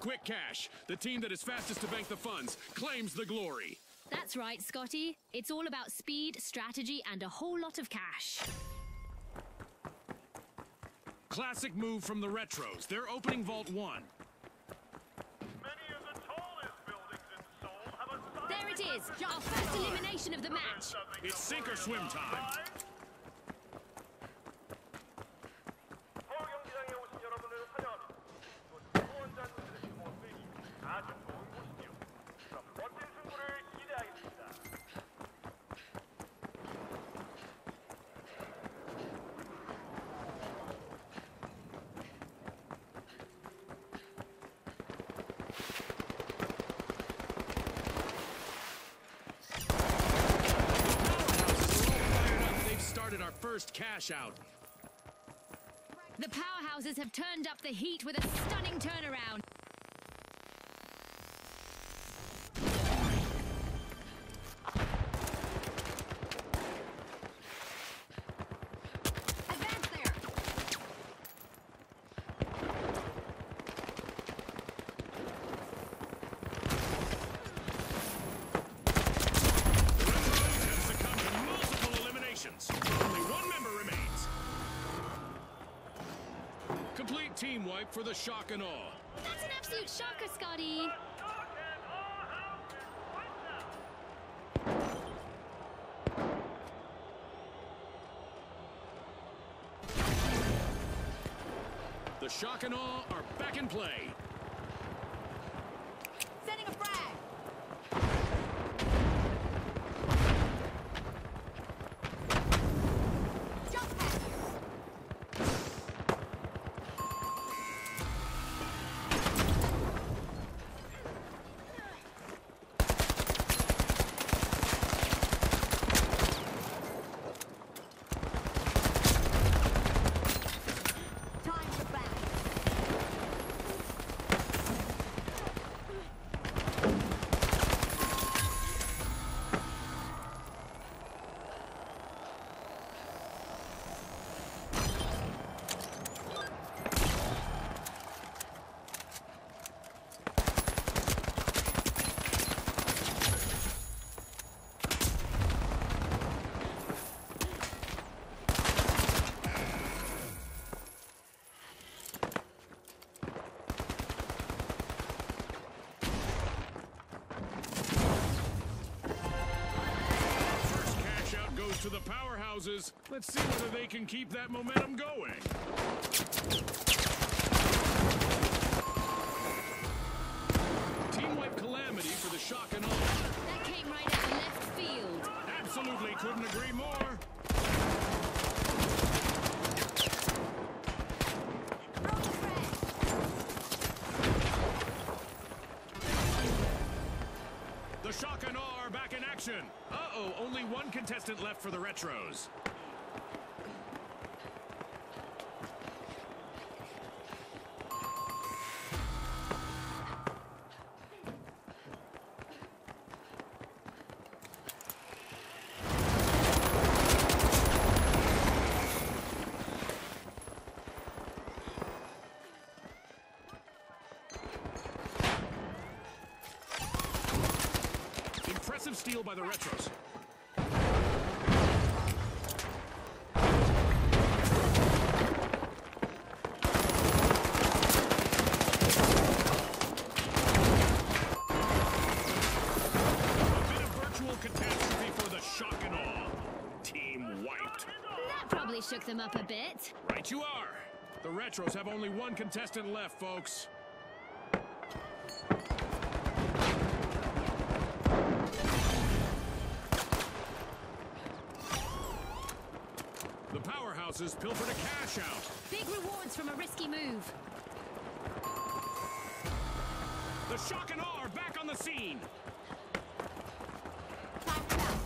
Quick cash. The team that is fastest to bank the funds claims the glory. That's right, Scotty. It's all about speed, strategy, and a whole lot of cash. Classic move from the Retros. They're opening Vault 1. Many of the tallest buildings in Seoul have a There it is, our first elimination of the match. It's sink or swim time. First cash out. The powerhouses have turned up the heat with a stunning turnaround. For the shock and awe. That's an absolute shocker, Scotty. The shock and awe are back in play. Setting a frag. Jump pad. Time to back. First cash out goes to the powerhouses. Let's see whether they can keep that momentum going. Team wipe calamity for the shock and awe. That came right out of left field. Absolutely couldn't agree more. One contestant left for the Retros. Steal by the Retros. Them up a bit. Right you are. The Retros have only one contestant left, folks. The powerhouses pilfered a cash out. Big rewards from a risky move. The shock and awe are back on the scene. Time to bounce.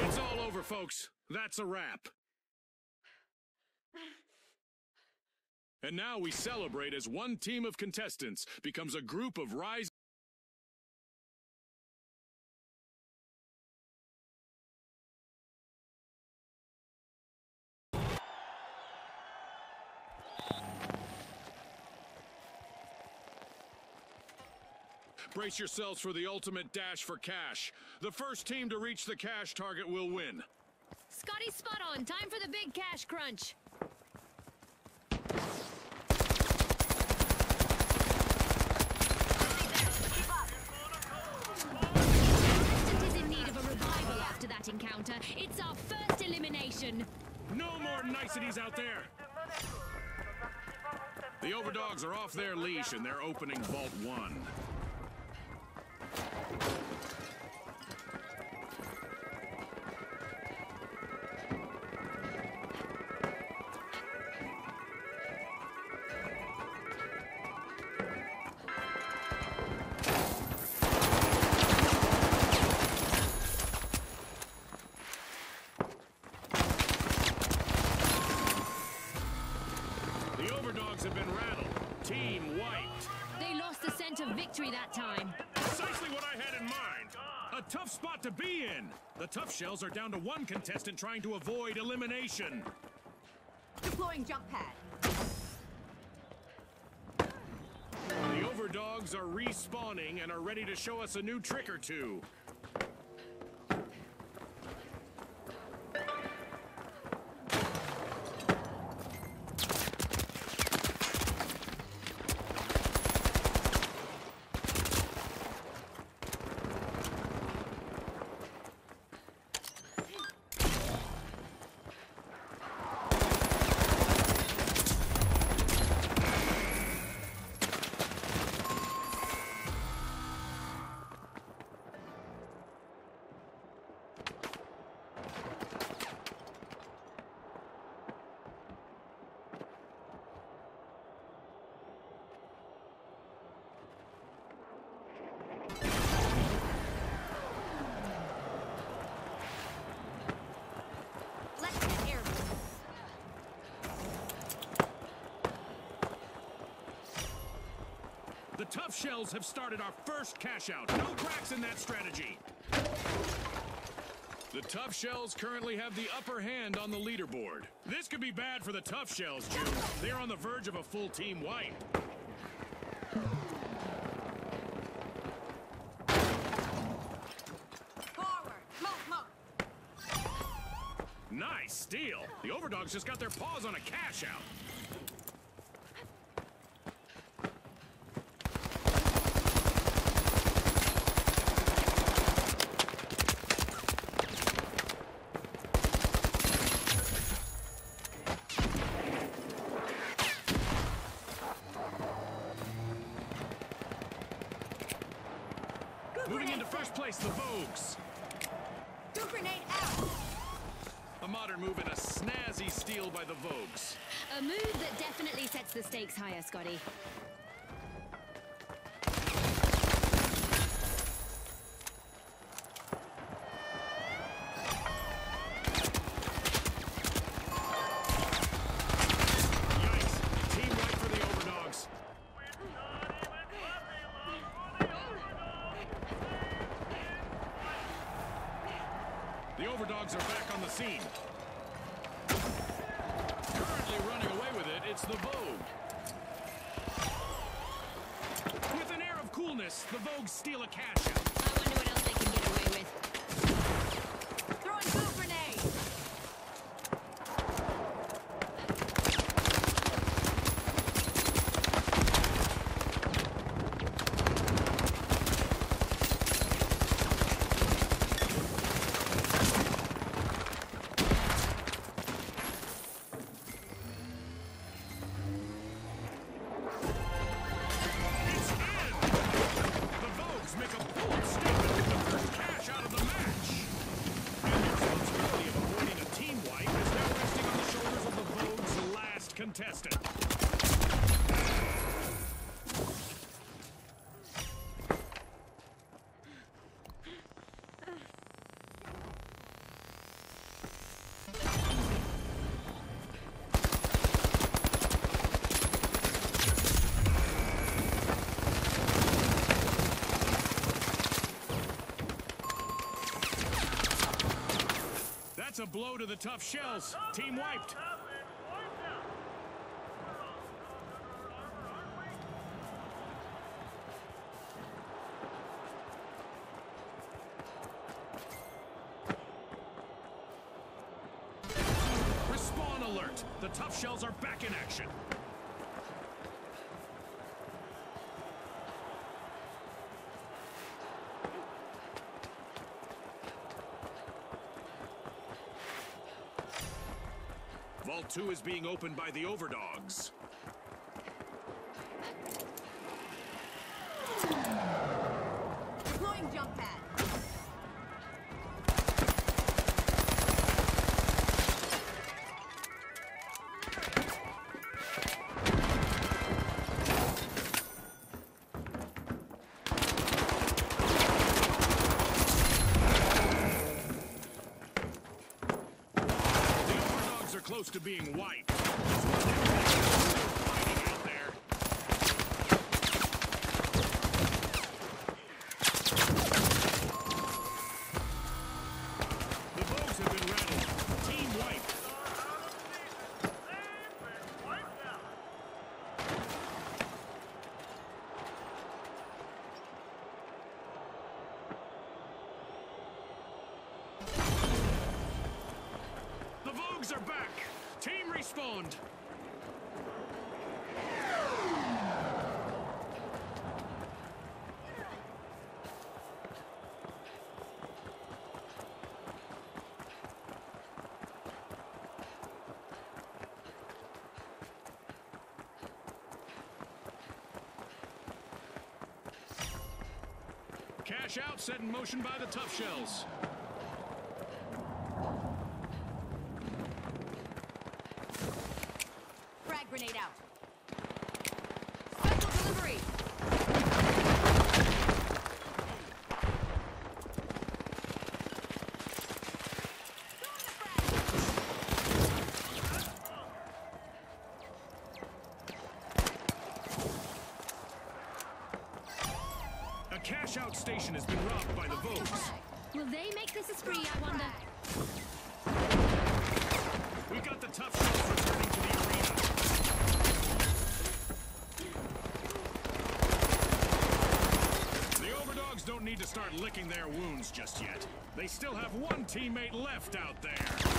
It's all over, folks. That's a wrap. And now we celebrate as one team of contestants becomes a group of rising. Brace yourselves for the ultimate dash for cash. The first team to reach the cash target will win. Scotty, spot on. Time for the big cash crunch. Contestant is in need of a revival after that encounter. It's our first elimination. No more niceties out there. The overdogs are off their leash and they're opening Vault 1. A tough spot to be in. The tough shells are down to one contestant trying to avoid elimination. Deploying jump pad. The overdogs are respawning and are ready to show us a new trick or two. Tough shells have started our first cash out. No cracks in that strategy. The tough shells currently have the upper hand on the leaderboard. This could be bad for the tough shells, June. They're on the verge of a full team wipe. Forward. Move, move. Nice steal. The overdogs just got their paws on a cash out. First place, the Vogues. Good grenade out. A modern move and a snazzy steal by the Vogues. A move that definitely sets the stakes higher, Scotty. Yikes. Team white for the overdogs. The overdogs are back on the scene. Currently running away with it, it's the Vogue. With an air of coolness, the Vogues steal a cash out. That's a blow to the tough shells. Team wiped. Alert. The tough shells are back in action. Vault 2 is being opened by the Overdogs. Deploying jump pad. Respawned. Cash out set in motion by the Tough Shells. Frag grenade out. Special delivery. A cash out station has been robbed by the Vogues. Will they make this a spree, I wonder? We got the tough shells returning to the arena. The Overdogs don't need to start licking their wounds just yet. They still have one teammate left out there.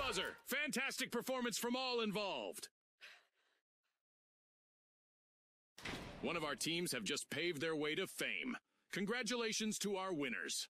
Buzzer. Fantastic performance from all involved. One of our teams have just paved their way to fame. Congratulations to our winners.